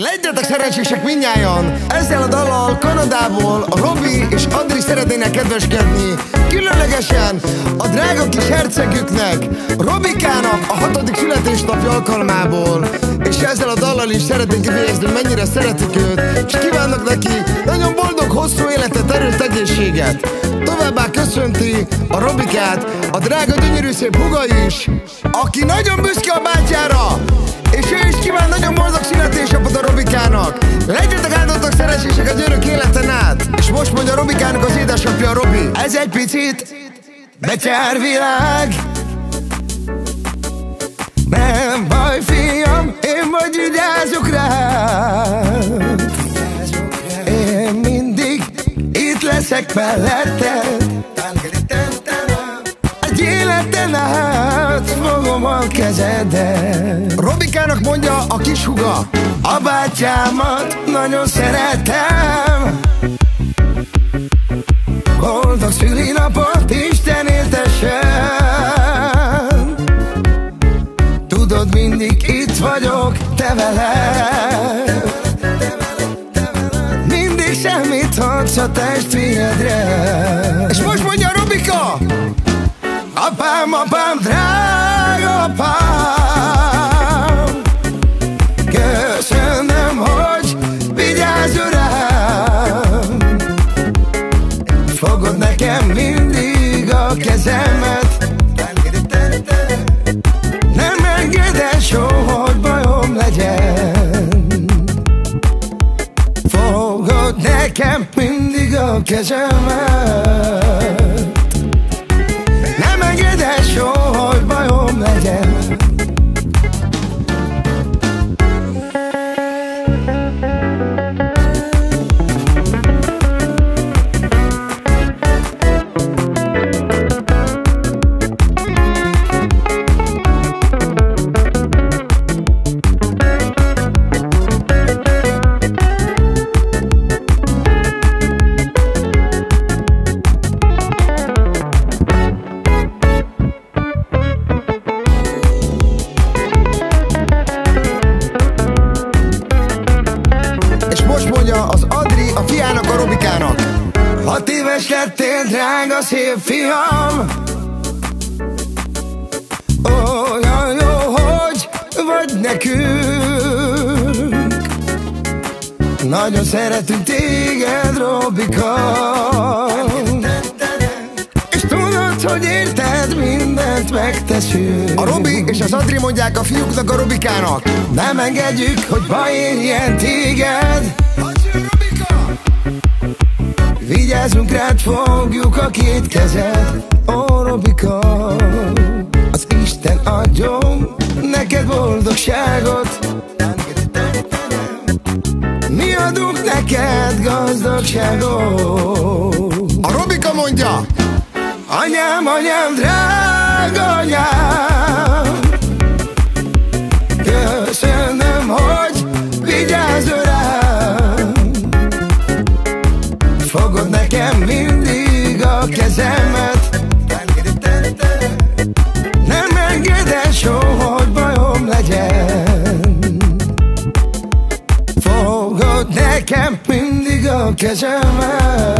Legyetek szerencsések minnyájan! Ezzel a dallal Kanadából Robi és Andri szeretnének kedveskedni. Különlegesen a drága kis hercegüknek Robikának a hatodik születésnapja alkalmából. És ezzel a dallal is szeretnénk kifejezni, mennyire szeretik őt És kívánnak neki nagyon boldog, hosszú életet, erőt, egészséget. Továbbá köszönti a Robikát a drága gyönyörű szép huga is Aki nagyon büszke a bátyára és ő is kíván nagyon boldog születésnapot a Robikának. Legyetek áldottak szerencsések a györök életen át. És most mondja Robikának az édesapja Robi. Ez egy picit betyár világ. Nem baj fiam, én majd vigyázok rá. Én mindig itt leszek melletted Egy életen át fogom a kezedet. Robikának mondja a kis huga A bátyámat nagyon szeretem. Boldog szülinapot Isten éltessen. Tudod mindig itt vagyok te veled. Mindig semmit adsz a testvéredre. És most mondja Apám, apám, drága apám. Köszönöm, hogy vigyázol rám. Fogod nekem mindig a kezemet. Nem engeded soha, hogy bajom Fogod nekem mindig a kezemet engeded soha, hogy bajom legyen Éves lettél, drága szép fiam. Olyan jó, hogy vagy nekünk. Nagyon szeretünk téged, Robika. És tudod, hogy érted, mindent megteszünk. A Robi és az Adri mondják a fiúknak a Robikának. Nem engedjük, hogy baj érjen téged Vigyázzunk rád, fogjuk a két kezed Ó, Robika. Az Isten adjon neked boldogságot. Mi adunk neked gazdagságot. A Robika mondja Anyám, anyám, drága a kezemet. Nem engeded soha, hogy bajom legyen. Fogod nekem mindig a kezemet